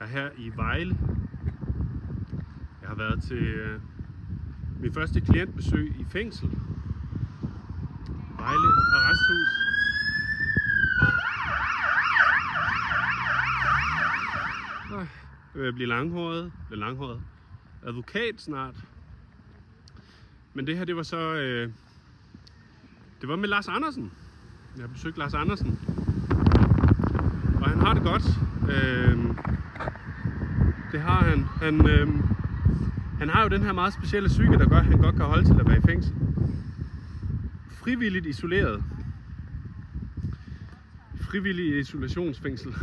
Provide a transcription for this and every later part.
Jeg er her i Vejle. Jeg har været til øh, min første klientbesøg i fængsel. Vejle Arresthus. Øh, Jeg vil blive langhåret, blive langhåret. Advokat snart. Men det her, det var så... Øh, det var med Lars Andersen. Jeg har besøgt Lars Andersen. Og han har det godt. Øh, det har han. Han, øh, han har jo den her meget specielle psyke, der gør, at han godt kan holde til at være i fængsel. Frivilligt isoleret. Frivillig isolationsfængsel.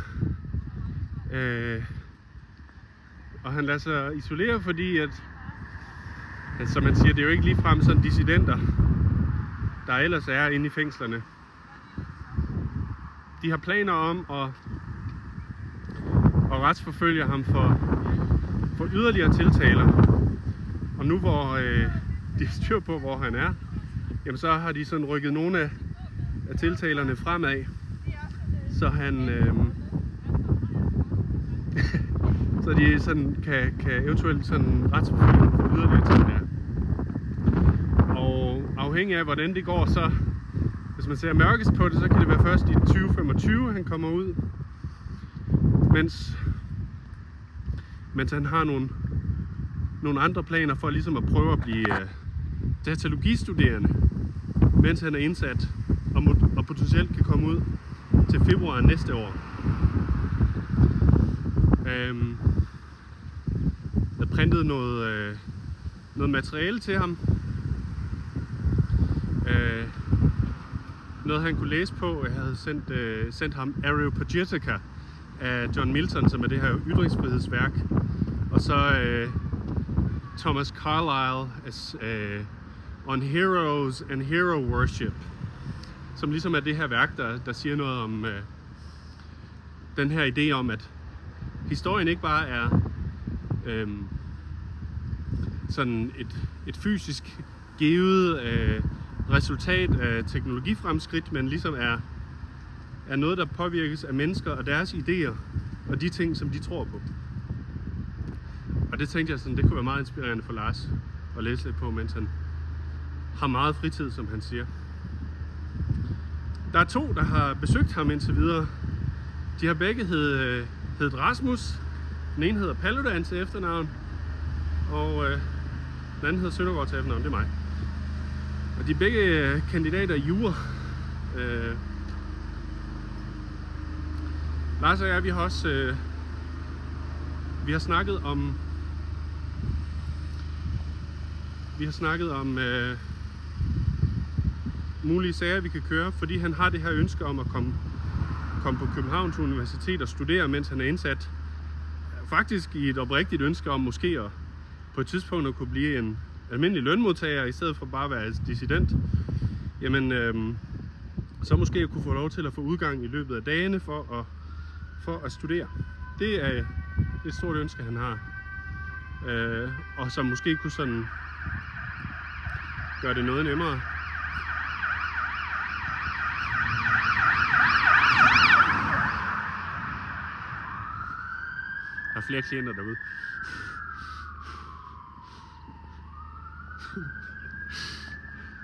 Øh, og han lader sig isolere, fordi at, at som man siger, det er jo ikke ligefrem sådan dissidenter, der ellers er inde i fængslerne. De har planer om at, at retsforfølge ham for, for yderligere tiltaler. Og nu hvor øh, de har styr på, hvor han er, jamen så har de sådan rykket nogle af, af tiltalerne fremad. Så han... Øh, så de sådan kan, kan eventuelt sådan retsforfølge for yderligere tiltaler. der. Og afhængig af hvordan det går, så hvis man ser mørkest på det, så kan det være først i 2025, han kommer ud. Mens, mens han har nogle, nogle andre planer for ligesom at prøve at blive øh, datalogistuderende, mens han er indsat og, og potentielt kan komme ud til februar næste år. Øhm, jeg printede noget, øh, noget materiale til ham. Øh, noget han kunne læse på. Jeg havde sendt, øh, sendt ham Areopagitica af John Milton, som er det her ytringsfrihedsværk. Og så øh, Thomas Carlyle as, øh, On Heroes and Hero Worship, som ligesom er det her værk, der, der siger noget om øh, den her idé om, at historien ikke bare er øh, sådan et, et fysisk givet øh, resultat af teknologifremskridt, men ligesom er, er noget, der påvirkes af mennesker og deres idéer og de ting, som de tror på. Og det tænkte jeg sådan, det kunne være meget inspirerende for Lars at læse lidt på, mens han har meget fritid, som han siger. Der er to, der har besøgt ham indtil videre. De har begge hed, øh, hed Rasmus. Den ene hedder Paludan til efternavn, og øh, den anden hedder Søndergaard til efternavn, det er mig. Og de er begge øh, kandidater i jura. Øh, Lars og jeg, vi har også øh, vi har snakket om vi har snakket om øh, mulige sager, vi kan køre, fordi han har det her ønske om at komme, komme på Københavns Universitet og studere, mens han er indsat. Faktisk i et oprigtigt ønske om måske at på et tidspunkt at kunne blive en almindelig lønmodtager, i stedet for bare at være dissident. Jamen, øh, så måske at kunne få lov til at få udgang i løbet af dagene for at, for at studere. Det er et stort ønske, han har. Øh, og som måske kunne sådan gøre det noget nemmere. Der er flere klienter derude.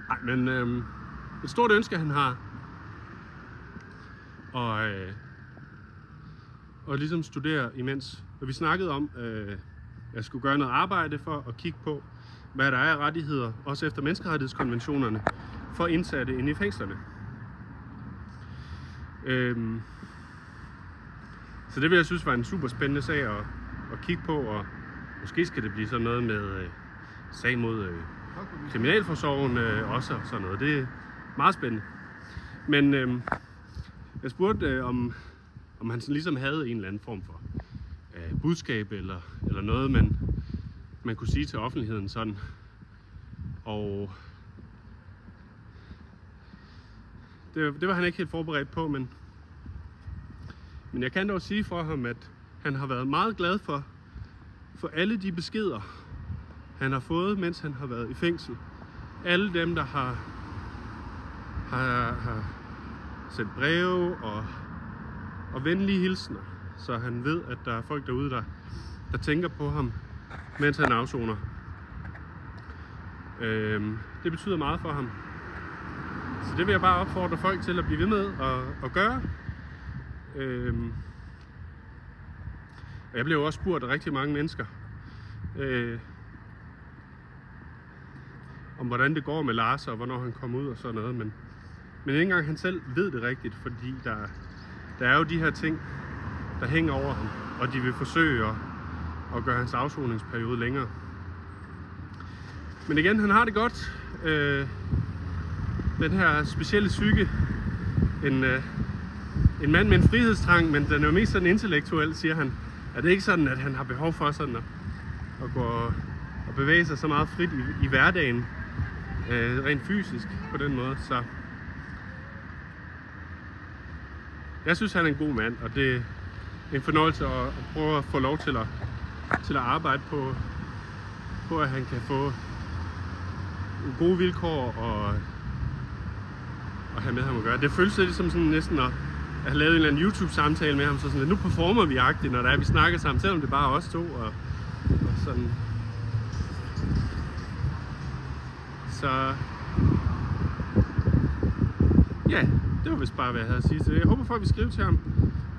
Nej, men øh, et stort ønske, han har. Og, øh, og ligesom studere imens. Og vi snakkede om, øh, at jeg skulle gøre noget arbejde for at kigge på, hvad der er af rettigheder, også efter menneskerettighedskonventionerne, for indsatte inde i fængslerne. Øhm, så det vil jeg synes var en super spændende sag at, at kigge på, og måske skal det blive sådan noget med øh, sag mod øh, Kriminalforsorgen øh, også og sådan noget. Det er meget spændende. Men øh, jeg spurgte, øh, om, om han sådan ligesom havde en eller anden form for øh, budskab eller, eller noget, man, man kunne sige til offentligheden sådan. Og det, det var han ikke helt forberedt på, men, men jeg kan dog sige for ham, at han har været meget glad for, for alle de beskeder, han har fået, mens han har været i fængsel. Alle dem, der har, har, har sendt breve og, og venlige hilsner, så han ved, at der er folk derude, der, der tænker på ham, mens han afsoner. Øhm, det betyder meget for ham. Så det vil jeg bare opfordre folk til at blive ved med at, at gøre. Øhm, og jeg blev også spurgt af rigtig mange mennesker, øh, om hvordan det går med Lars, og hvornår han kommer ud og sådan noget. Men, men ikke engang han selv ved det rigtigt, fordi der, der er jo de her ting, der hænger over ham, og de vil forsøge at, at gøre hans afsoningsperiode længere. Men igen, han har det godt. Øh, den her specielle psyke, en, øh, en mand med en frihedstrang, men den er jo mest sådan intellektuel, siger han. Er det ikke sådan, at han har behov for sådan at, at gå og bevæge sig så meget frit i, i hverdagen, øh, rent fysisk på den måde. Så jeg synes, han er en god mand, og det er en fornøjelse at, at prøve at få lov til at, til at arbejde på, på, at han kan få gode vilkår og, og have med ham at gøre. Det føles lidt som sådan næsten at, at have lavet en eller anden YouTube-samtale med ham, så sådan, at nu performer vi agtigt, når der er, vi snakker sammen, selvom det bare er os to. Og, og sådan. Så ja, det var vist bare, hvad jeg havde at sige. Så jeg håber, folk vil skrive til ham.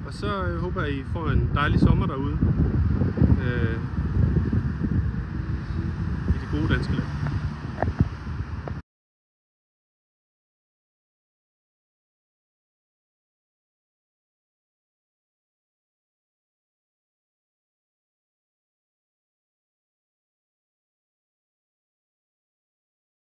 Og så øh, håber jeg, I får en dejlig sommer derude. Øh, I det gode danske land.